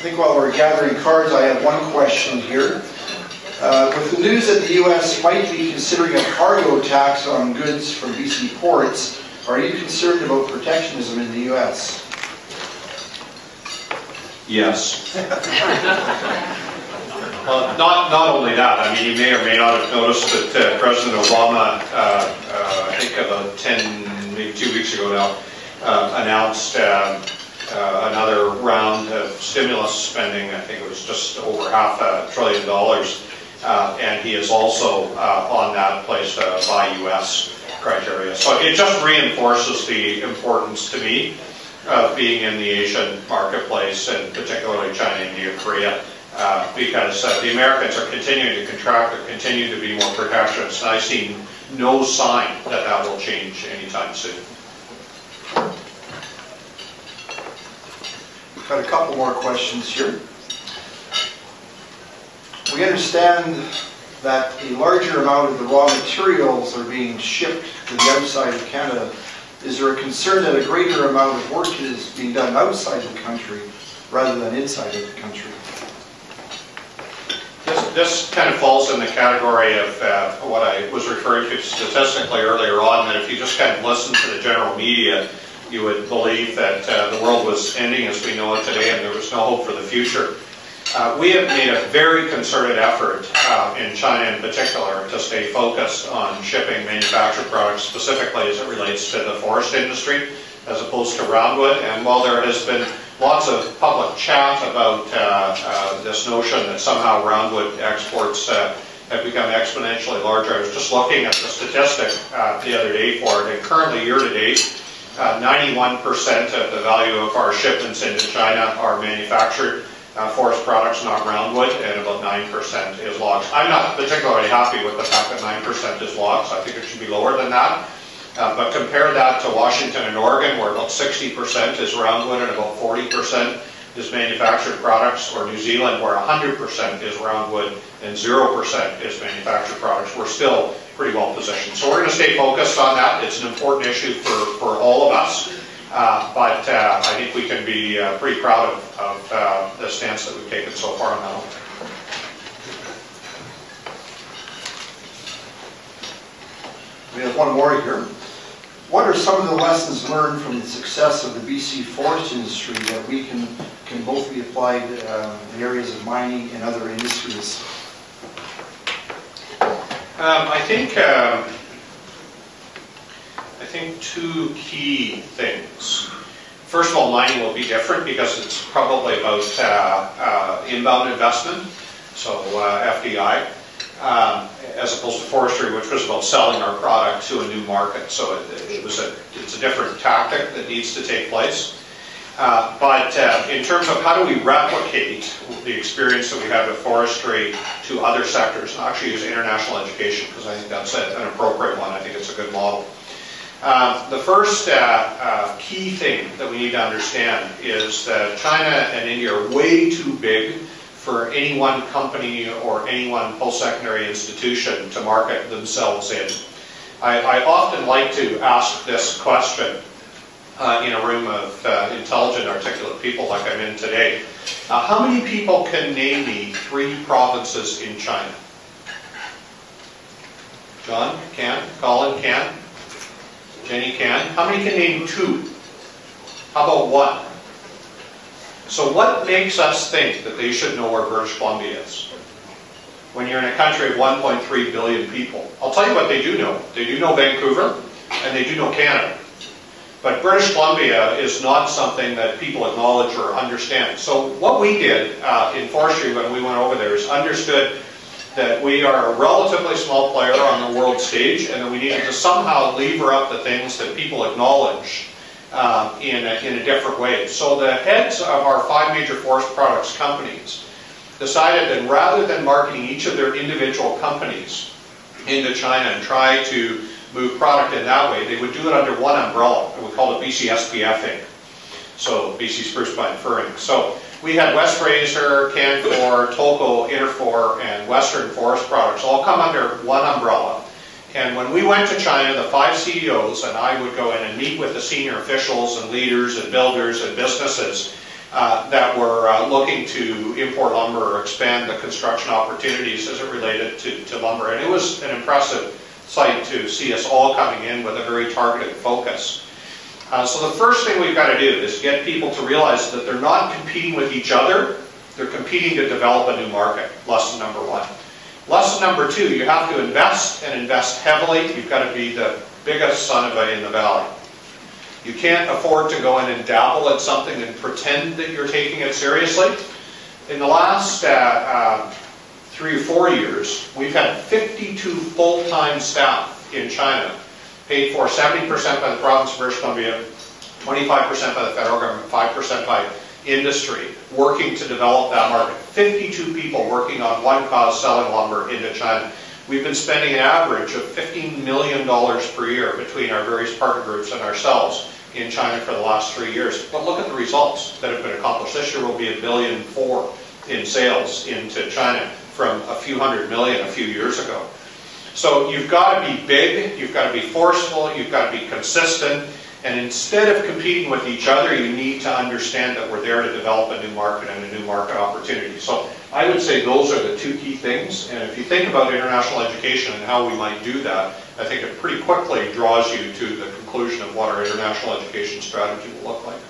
I think while we're gathering cards, I have one question here. Uh, with the news that the U.S. might be considering a cargo tax on goods from BC ports, are you concerned about protectionism in the U.S.? Yes. well, not, not only that, I mean, you may or may not have noticed that uh, President Obama, uh, uh, I think about 10, maybe two weeks ago now, uh, announced um, uh, another round of stimulus spending. I think it was just over half a trillion dollars. Uh, and he is also uh, on that placed a buy U.S. criteria. So it just reinforces the importance to me of being in the Asian marketplace and particularly China, India, Korea. Uh, because uh, the Americans are continuing to contract, they continue to be more protectionist, and I see no sign that that will change anytime soon. Got a couple more questions here. We understand that a larger amount of the raw materials are being shipped to the outside of Canada. Is there a concern that a greater amount of work is being done outside the country rather than inside of the country? This, this kind of falls in the category of uh, what I was referring to statistically earlier on, that if you just kind of listen to the general media, you would believe that uh, the world was ending as we know it today and there was no hope for the future. Uh, we have made a very concerted effort uh, in China in particular to stay focused on shipping manufactured products specifically as it relates to the forest industry as opposed to roundwood. And while there has been lots of public chat about uh, uh this notion that somehow roundwood exports uh, have become exponentially larger, I was just looking at the statistic uh, the other day for it, and currently year to date, 91% of the value of our shipments into China are manufactured uh, forest products, not roundwood, and about 9% is logs. I'm not particularly happy with the fact that 9% is logs. I think it should be lower than that. Uh, but compare that to Washington and Oregon, where about 60% is roundwood and about 40% is manufactured products, or New Zealand, where 100% is roundwood and 0% is manufactured products. We're still pretty well positioned. So we're going to stay focused on that. It's an important issue for, for all of us. Uh, but uh, I think we can be uh, pretty proud of, of uh, the stance that we've taken so far on that. We have one more here. What are some of the lessons learned from the success of the BC forest industry that we can, can both be applied uh, in areas of mining and other industries? Um, I think um, I think two key things. First of all, mining will be different because it's probably about uh, uh, inbound investment, so uh, FDI, um, as opposed to forestry, which was about selling our product to a new market. So it, it was a, it's a different tactic that needs to take place. Uh, but uh, in terms of how do we replicate the experience that we have with forestry to other sectors, and actually use international education, because I think that's a, an appropriate one. I think it's a good model. Uh, the first uh, uh, key thing that we need to understand is that China and India are way too big for any one company or any one post-secondary institution to market themselves in. I, I often like to ask this question uh, in a room of uh, intelligent, articulate people like I'm in today. how many people can name me three provinces in China? John can, Colin can, Jenny can. How many can name two? How about one? So what makes us think that they should know where British Columbia is? When you're in a country of 1.3 billion people. I'll tell you what they do know. They do know Vancouver, and they do know Canada. But British Columbia is not something that people acknowledge or understand. So what we did uh, in forestry when we went over there is understood that we are a relatively small player on the world stage and that we needed to somehow lever up the things that people acknowledge uh, in, a, in a different way. So the heads of our five major forest products companies decided that rather than marketing each of their individual companies into China and try to move product in that way, they would do it under one umbrella, we call it BC Inc. So BC Spruce Pine Fir Inc. So we had West Fraser, Canfor, Tolko, Interfor, and Western Forest Products all come under one umbrella. And when we went to China, the five CEOs and I would go in and meet with the senior officials and leaders and builders and businesses uh, that were uh, looking to import lumber or expand the construction opportunities as it related to to lumber. And it was an impressive sight to see us all coming in with a very targeted focus. Uh, So the first thing we've got to do is get people to realize that they're not competing with each other, they're competing to develop a new market. Lesson number one. Lesson number two, you have to invest and invest heavily. You've got to be the biggest son of a in the valley. You can't afford to go in and dabble at something and pretend that you're taking it seriously. In the last uh, uh, three or four years, we've had 52 full-time staff in China, paid for 70% by the province of British Columbia, 25% by the federal government, 5% by industry, working to develop that market. 52 people working on one cause, selling lumber into China. We've been spending an average of $15 million per year between our various partner groups and ourselves in China for the last three years. But look at the results that have been accomplished. This year will be a billion four in sales into China from a few hundred million a few years ago. So you've got to be big, you've got to be forceful, you've got to be consistent, and instead of competing with each other, you need to understand that we're there to develop a new market and a new market opportunity. So I would say those are the two key things, and if you think about international education and how we might do that, I think it pretty quickly draws you to the conclusion of what our international education strategy will look like.